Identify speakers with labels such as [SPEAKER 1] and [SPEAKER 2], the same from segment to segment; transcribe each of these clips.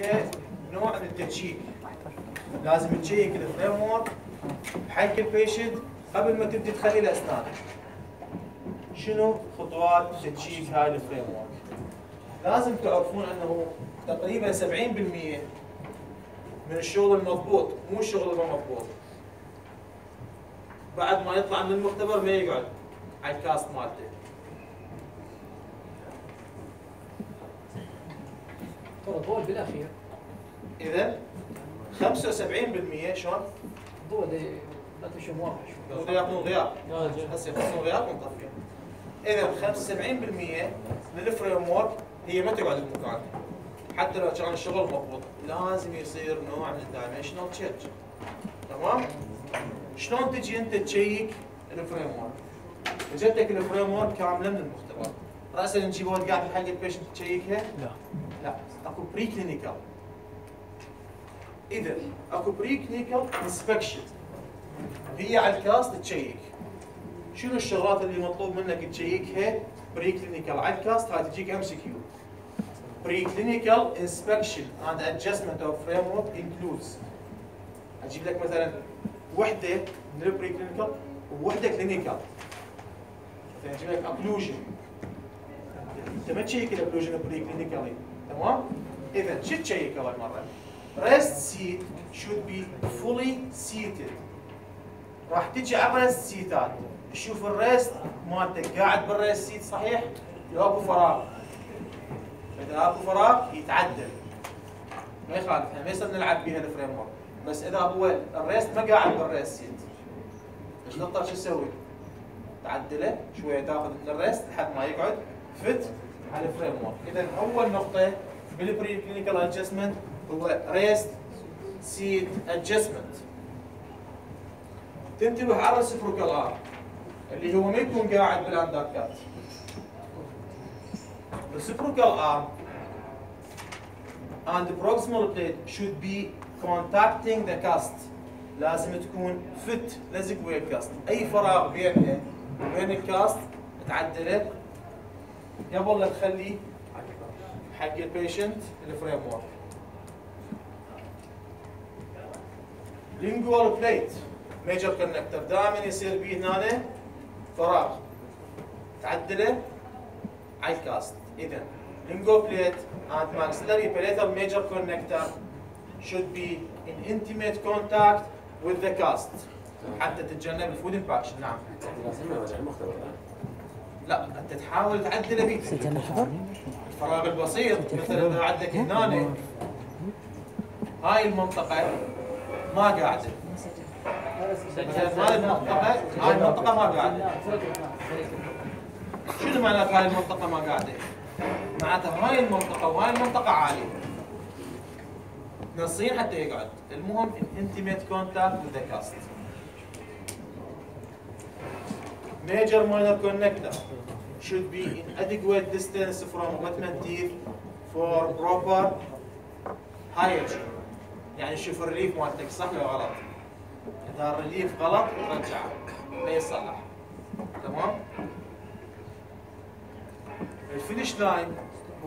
[SPEAKER 1] فيها نوع من ال check لازم تشيك ال framework بحق ال patient قبل ما تبدي تخلي له اسنان شنو خطوات تشيك هاي ال framework لازم تعرفون إنه تقريبا 70% من الشغل المضبوط مو الشغل المو مضبوط. بعد ما يطلع من المختبر ما يقعد على ال cast مالته.
[SPEAKER 2] ترى ضوء بالاخير
[SPEAKER 1] اذا 75% شلون؟
[SPEAKER 2] ضوء دي لا تشوف واضح شوي
[SPEAKER 1] غياب مو غياب هسه يخصون غياب ونطفيه اذا 75% من الفريم ورك هي ما تقعد بمكان. حتى لو كان الشغل مضبوط. لازم يصير نوع من الدايمنشنال تشيك تمام؟ شلون تجي أنت تشيك الفريم ورك؟ إجتك الفريم ورك كامله من المختبر. راسا نجيب ورقات حق ال patient تشيكها؟
[SPEAKER 3] لا.
[SPEAKER 1] لا أكو pre-clinical إذا أكو pre-clinical inspection هي على ال cast تشيك. شنو الشغلات اللي مطلوب منك تشيكها pre-clinical على ال cast هاي تجيك MCQ pre-clinical inspection and adjustment of framework includes أجيب لك مثلا وحدة من ال pre-clinical ووحدة clinical مثلا أجيب لك occlusion أنت ما تشيك ال occlusion pre-clinically تمام؟ اذا شو تشيك أول مرة؟ rest seat should be fully seated راح تجي على ال rest seat ات تشوف ال rest مالتك قاعد بال rest seat صحيح؟ لو أكو فراغ إذا أكو فراغ يتعدل ما يخالف إحنا ما يصير نلعب بها ال framework بس إذا هو ال rest ما قاعد بال rest seat نضطر شو نسوي؟ تعدله شوية تاخذ من ال rest لحد ما يقعد fit على ال framework اذا أول نقطة بال pre-clinical adjustment هو rest seat adjustment تنتبه على ال reciprocal arm اللي هو ما يكون قاعد بال undercut reciprocal arm and the proximal plate should be contacting the cast. لازم تكون fit لزق ويا ال cast أي فراغ بينها وبين ال cast تعدله قبل لا تخلي حق ال patient ال framework lingual plate major connector دائما يصير به هنا فراغ. تعدله على ال cast. اذا lingual plate and maxillary palatal major connector. Should be in intimate contact with the cast. حتى تتجنب ال food impaction نعم. لا أنت تحاول تعدله بيدك الفراغ البسيط مثلا إذا عندك هنا هاي المنطقة ما قاعدة. مثلا هاي المنطقة هاي المنطقة ما قاعدة. شنو معناته هاي المنطقة ما قاعدة؟ معناتها هاي المنطقة وهاي المنطقة عالية. نصين حتى يقعد. المهم contact with the cast major minor connector should be in adequate distance from abutment teeth for proper hygiene يعني شوف ال relief مالتك صح ولا غلط؟ إذا ال relief غلط رجعه ما يصلح تمام؟ ال finish line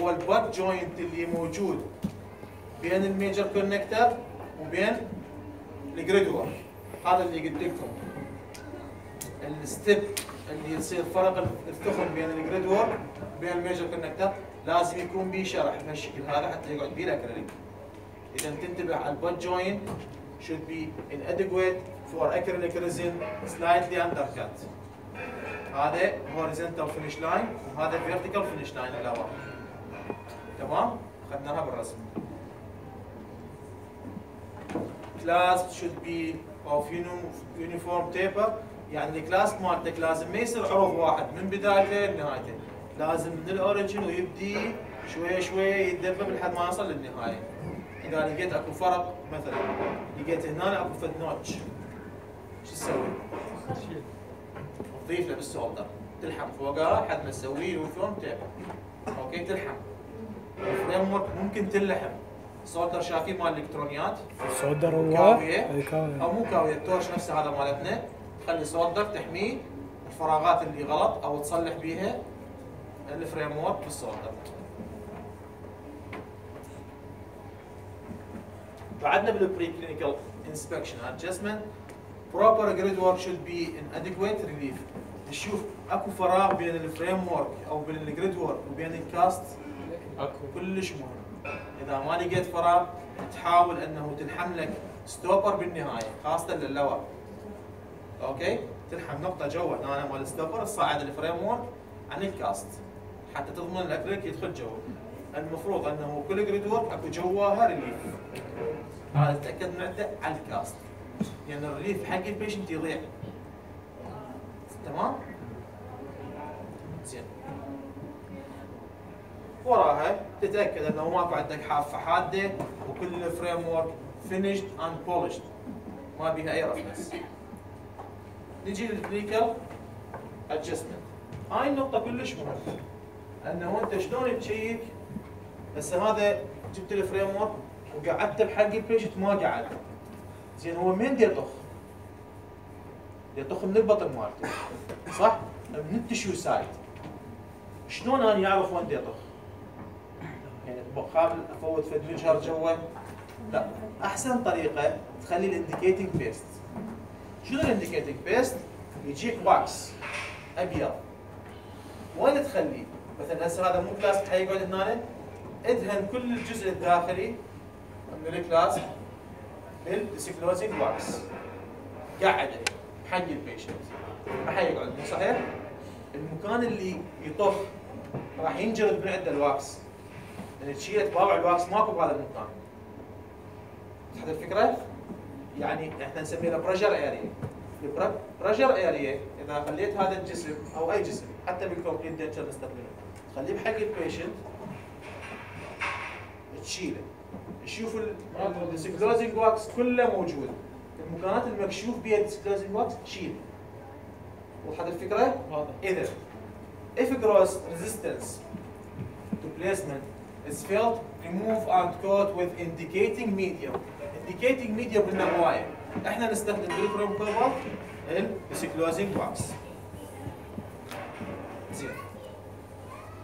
[SPEAKER 1] هو ال butt joint اللي موجود بين ال major connector وبين ال grid work هذا اللي قلت لكم. ال step. اللي يصير فرق الثخن بين ال grid work وبين ال major connector لازم يكون به شرح بهالشكل هذا حتى يقعد به الاكريليك إذا تنتبه على ال butt joint should be inadequate for acrylic resin slightly undercut. هذا horizontal finish line وهذا vertical finish line على ورا تمام؟ اخذناها بالرسم. Clasp should be of uni- uniform taper. يعني الكلاس مالتك لازم ما يصير عروض واحد من بدايته لنهايته لازم من الأوريجن ويبدي شوية شوية يتدبب لحد ما يوصل للنهاية. إذا لقيت أكو فرق مثلا لقيت هنا أكو فد notch. شو تسوي؟ تضيف له بال solder تلحم فوقها لحد ما تسويه uniform taper okay تلحم. ال framework ممكن تلحم. solder شايفين مال الالكترونيات
[SPEAKER 3] solder هو
[SPEAKER 1] كاوية. أو مو كاوية ال torch نفسه هذا مالتنا. تخلي solder تحميه الفراغات اللي غلط أو تصلح بيها ال framework بال solder بعدنا بال pre-clinical inspection adjustment proper grid work should be in adequate relief. نشوف أكو فراغ بين ال framework أو بين ال grid work وبين ال
[SPEAKER 3] cast أكو.
[SPEAKER 1] كلش مهم. إذا ما لقيت فراغ تحاول إنه تلحم لك stopper بالنهاية خاصة لل lower okay؟ تلحم نقطه جوا. هنا مال ال stopper تصعد ال framework عن ال cast حتى تضمن الاكريليك يدخل جوا. المفروض إنه كل grid work أكو جواها relief هذا تأكد من عنده على ال cast لأن يعني ال relief حق ال patient يضيع. تمام؟ زين. وراها تتأكد إنه ماكو عندك حافه حاده وكل ال framework finished and polished ما بيها أي roughness نجي لل clinical adjustment هاي النقطة كلش مهمة. انه أنت شلون تشيك هسه هذا جبت ال framework وقعدته بحق ال patient ما قعد. زين هو منين دي يطخ؟ يطخ من البطن مالته. صح؟ من ال tissue side شلون أنا اعرف وين يطخ؟ يعني بقابل أفوت فد مجهر جوا لا. أحسن طريقة تخلي ال indicating paste شنو ال indicating paste؟ يجيك wax ابيض وين تخليه؟ مثلا هسه هذا مو clasp حيقعد هنا ادهن كل الجزء الداخلي من ال clasp بال disclosing wax قعده حق ال patient ما حيقعد مو صحيح؟ المكان اللي يطخ راح ينجرد من عنده ال wax لأن تشيلت باوع ال wax ماكو بهذا المكان صحت الفكرة؟ يعني إحنا نسميه pressure area ال pressure area إذا خليت هذا الجسم أو أي جسم حتى بال complete denture نستخدمه. خليه بحق ال patient تشيله. تشوف ال disclosing wax كله موجود. المكانات المكشوف بها ال disclosing wax شيل وضحت الفكرة؟
[SPEAKER 3] واضح.
[SPEAKER 1] إذا if gross resistance to placement is felt remove and coat with indicating medium. Indicating medium بالنوايا إحنا نستخدم بال framework ال disclosing wax زين.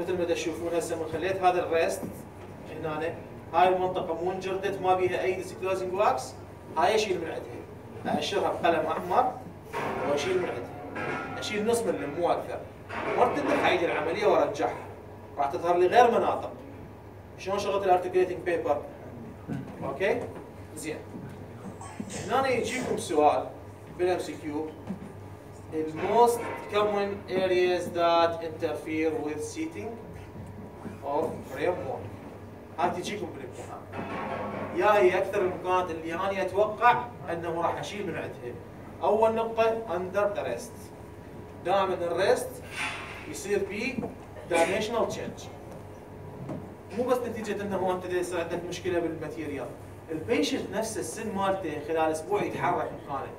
[SPEAKER 1] مثل ما تشوفون هسه من خليت هذا ال rest هنا. هاي المنطقة مو انجردت ما بيها أي disclosing wax هاي أشيل من عندها. أشرها بقلم أحمر وأشيل من عندها. أشيل نص ملم مو أكثر. مرتد حايد العملية وأرجعها. راح تظهر لي غير مناطق. شلون شغلت ال articulating paper okay؟ زين. هنا يجيكم سؤال بال MCQ ال most common areas that interfere with seating of framework هاي تجيكم بالامتحان. يا هي أكثر المكانات اللي أنا أتوقع أنه راح أشيل من عندها. أول نقطة under the rest دائما ال rest يصير فيه dimensional change مو بس نتيجة أنه أنت يصير عندك مشكلة بال material. ال patient نفسه السن مالته خلال أسبوع يتحرك مكانه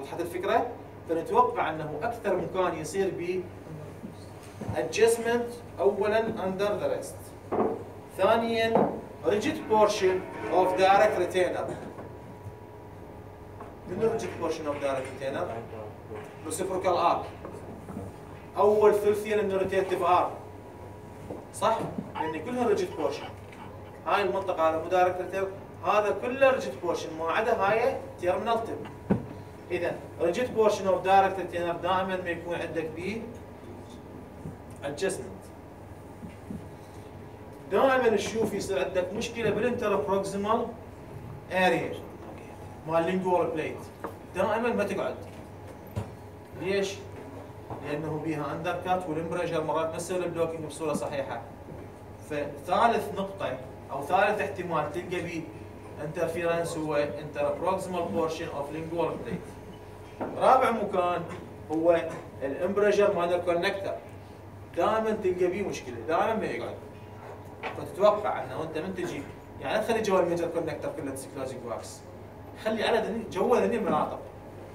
[SPEAKER 1] وضحت الفكرة؟ فنتوقع أنه أكثر مكان يصير به adjustment اولا under the rest ثانيا rigid portion of direct retainer منو rigid portion of direct retainer؟ reciprocal arm أول ثلثين من ال retentive arm صح؟ لأن كلها rigid portion هاي المنطقة هذا مو direct retainer هذا كله rigid portion ما عدا هاي terminal tip اذا rigid portion of direct retainer دائما ما يكون عندك بيه adjustment دائما تشوف يصير عندك مشكلة بال interproximal area مال lingual plate دائما ما تقعد. ليش؟ لأنه بيها undercut وال embrasure مرات ما تسوي ال blocking بصورة صحيحة. فثالث نقطة أو ثالث احتمال تلقى بيه interference هو proximal portion of lingual plate رابع مكان هو ال embrasure مال ال connector دائما تلقى بيه مشكلة دائما ما يقعد. فتتوقع أنه أنت من تجي يعني لا تخلي جوا ال major connector كله disclosing wax خلي على جوا ذني المناطق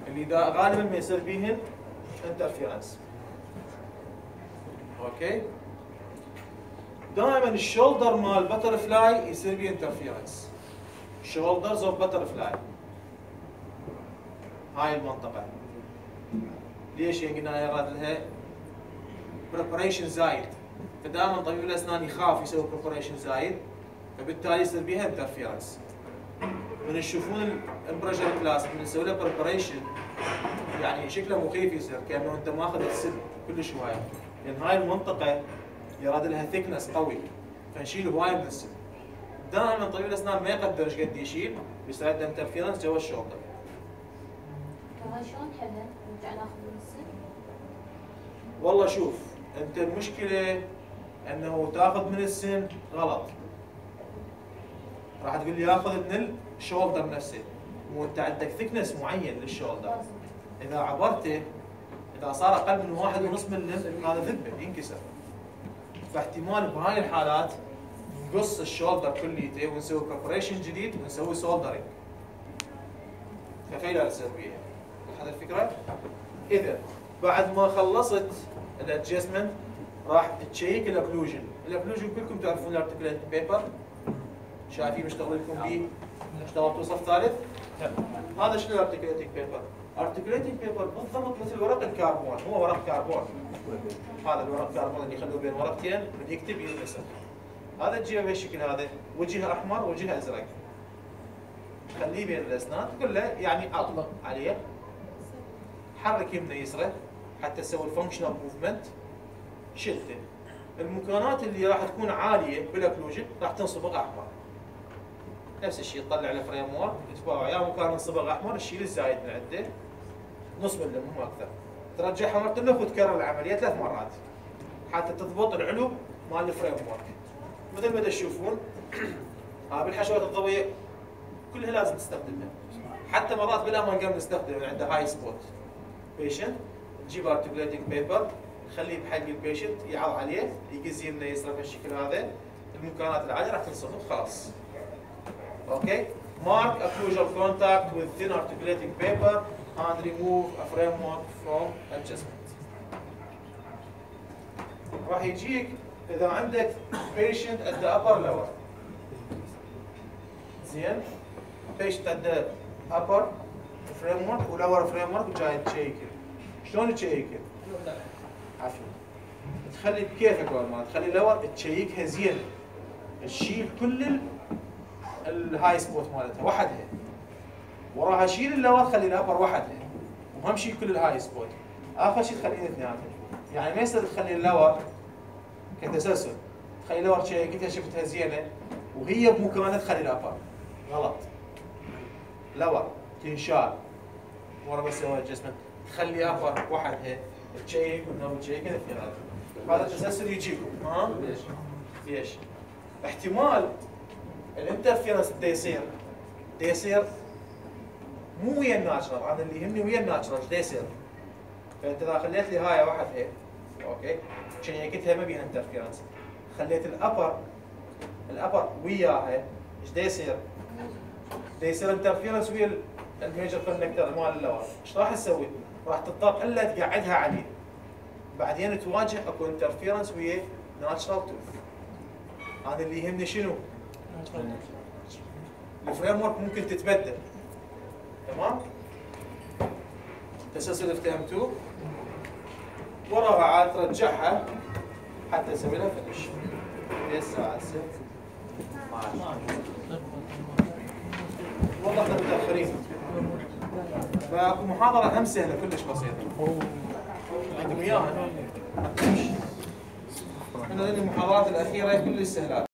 [SPEAKER 1] اللي دا غالبا ما يصير بيهن interference okay؟ دائما ال shoulder مال butterfly يصير بيه interference shoulders of butterfly هاي المنطقة. ليش يعني قلنا يراد لها preparation زايد. فدائما طبيب الأسنان يخاف يسوي preparation زايد فبالتالي يصير بيها interference من تشوفون ال embrasure clasp من نسوي له preparation يعني شكله مخيف يصير كأنه أنت ماخذ السن كلش هوايه لأن هاي المنطقة يراد لها thickness قوي فنشيل هواي من السن دائما طبيب الأسنان ما يقدر إيش قد يشيل يصير عنده interference جوا ال shoulder
[SPEAKER 3] طبعا شلون نحلها؟ نرجع ناخذ من السن؟
[SPEAKER 1] والله شوف أنت المشكلة أنه تاخذ من السن غلط. راح تقول لي ياخذ من ال shoulder نفسه. مو أنت عندك thickness معين لل
[SPEAKER 3] shoulder.
[SPEAKER 1] إذا عبرته إذا صار أقل من واحد ونص ملم هذا ذبه ينكسر. فاحتمال بهاي الحالات نقص ال shoulder كليته ونسوي preparation جديد ونسوي soldering ففيلا يصير بيها هذا الفكرة؟ اذا بعد ما خلصت ال adjustment راح تشيك ال occlusion، ال occlusion كلكم تعرفون ال articulate paper شايفين مشتغل لكم به اشتغلتوا صف ثالث؟ هذا شنو ال articulating paper؟ articulating paper بالضبط مثل ورق الكربون هو ورق كربون. هذا الورق الكربون اللي يخلوه بين ورقتين من يكتب ينمسح هذا تجيبه بهالشكل هذا؟ وجهة أحمر وجهة أزرق. خليه بين الأسنان تقول له يعني أطبق. عليه. حرك يمنى يسرى حتى تسوي ال functional movement شده المكانات اللي راح تكون عالية بال occlusion راح تنصبغ أحمر. نفس الشيء تطلع له framework تتباوع يا مكان انصبغ أحمر تشيل الزايد من عنده. نص ملم مو أكثر. ترجعها مره تلف وتكرر العملية ثلاث مرات. حتى تضبط العلو مال ال framework مثل ما تشوفون ها بالحشوات الضوئية كلها لازم تستخدمها. حتى مرات بلا ما نقدر نستخدم عنده high spot patient نجيب articulating paper نخليه بحق ال patient يعض عليه يكز يمنى يسرى بالشكل هذا. المكانات العاليه راح تنصبغ خلاص. أوكي mark occlusal contact with thin articulating paper. And remove a framework from adjustment. راح يجيك إذا عندك patient at the upper lower زين؟ patient at the upper framework و lower framework جاي تشيكل شلون تشيكل؟ عفوا. تخلي بكيفك ما تخلي لور تشيكها زين. تشيل كل ال- ال high spot مالتها. وحدها. وراها شيل ال lower خلي ال upper وحدها وهم شيل كل ال high spot. آخر شيء تخليهم اثنيناتهم. يعني ما يصير تخلي ال lower كتسلسل؟ تخلي ال lower شيكتها شفتها زينة. وهي بمكانها تخلي ال upper غلط. lower تنشال. ورا بس سوى الجسم تخلي upper وحدها تشيك والنوم تشيك هذا. التسلسل يجيكم. ها؟
[SPEAKER 4] ليش؟
[SPEAKER 1] ليش؟ احتمال. ال interference بده يصير. بده يصير مو ويا ال natural أنا اللي يهمني ويا ال natural إيش يصير؟ فأنت إذا خليت لي هاي واحد هيك okay شيكتها ما بيها interference خليت ال upper ال upper وياها إيش يصير؟ يصير interference ويا ال- ال major connector مال ال lower إيش راح تسوي؟ راح تضطر إلا تقعدها عليه بعدين تواجه أكو interference ويا natural tooth هذا اللي يهمني شنو؟ ال framework ممكن تتبدل تمام؟ تسلسل افتهمتوه وراها عاد ترجعها حتى تسوي لها finish الساعة 6 والله إحنا متأخرين. فاكو محاضرة هم سهلة كلش بسيطة. عندكم إياها؟ إحنا المحاضرات الأخيرة كلش سهلات